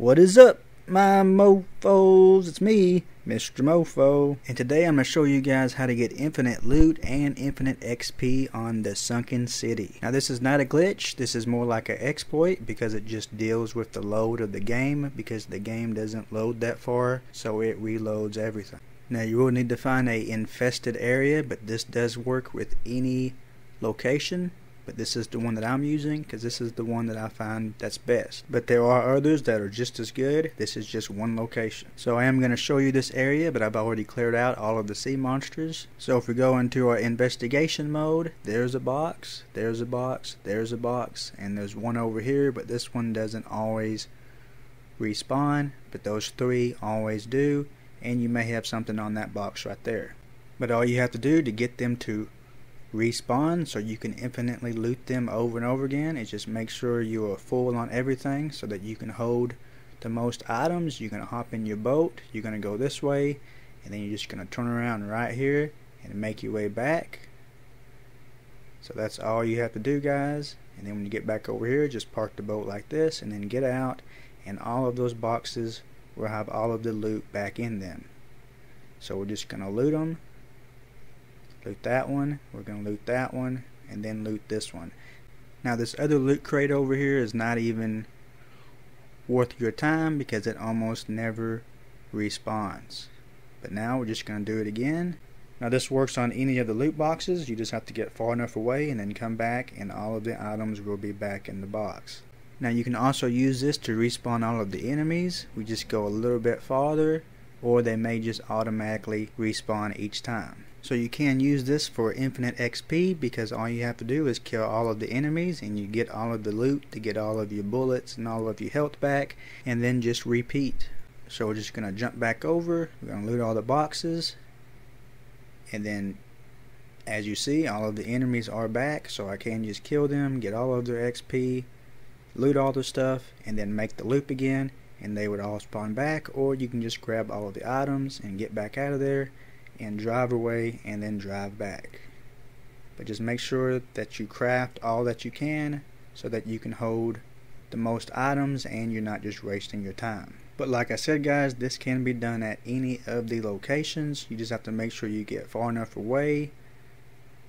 What is up, my mofos? It's me, Mr. Mofo. And today I'm going to show you guys how to get infinite loot and infinite XP on the Sinking City. Now this is not a glitch, this is more like an exploit because it just deals with the load of the game because the game doesn't load that far, so it reloads everything. Now you will need to find a infested area, but this does work with any location but this is the one that I'm using because this is the one that I find that's best. But there are others that are just as good. This is just one location. So I am going to show you this area, but I've already cleared out all of the sea monsters. So if we go into our investigation mode, there's a box, there's a box, there's a box, and there's one over here, but this one doesn't always respawn, but those three always do, and you may have something on that box right there. But all you have to do to get them to respawn so you can infinitely loot them over and over again. Is just make sure you are full on everything so that you can hold the most items. You're going to hop in your boat you're going to go this way and then you're just going to turn around right here and make your way back. So that's all you have to do guys. And then when you get back over here just park the boat like this and then get out and all of those boxes will have all of the loot back in them. So we're just going to loot them loot that one, we're going to loot that one, and then loot this one. Now this other loot crate over here is not even worth your time because it almost never respawns. But now we're just going to do it again. Now this works on any of the loot boxes. You just have to get far enough away and then come back and all of the items will be back in the box. Now you can also use this to respawn all of the enemies. We just go a little bit farther or they may just automatically respawn each time. So you can use this for infinite XP because all you have to do is kill all of the enemies and you get all of the loot to get all of your bullets and all of your health back and then just repeat. So we're just going to jump back over, we're going to loot all the boxes and then as you see all of the enemies are back so I can just kill them, get all of their XP, loot all the stuff and then make the loop again and they would all spawn back or you can just grab all of the items and get back out of there and drive away and then drive back. But just make sure that you craft all that you can so that you can hold the most items and you're not just wasting your time. But like I said guys, this can be done at any of the locations. You just have to make sure you get far enough away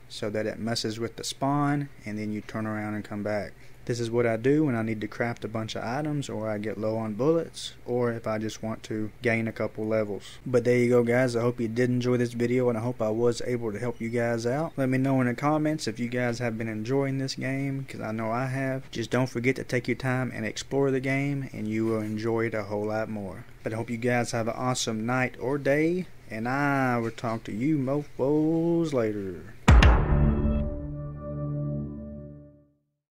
so that it messes with the spawn and then you turn around and come back. This is what I do when I need to craft a bunch of items or I get low on bullets or if I just want to gain a couple levels. But there you go guys. I hope you did enjoy this video and I hope I was able to help you guys out. Let me know in the comments if you guys have been enjoying this game because I know I have. Just don't forget to take your time and explore the game and you will enjoy it a whole lot more. But I hope you guys have an awesome night or day and I will talk to you mofos later.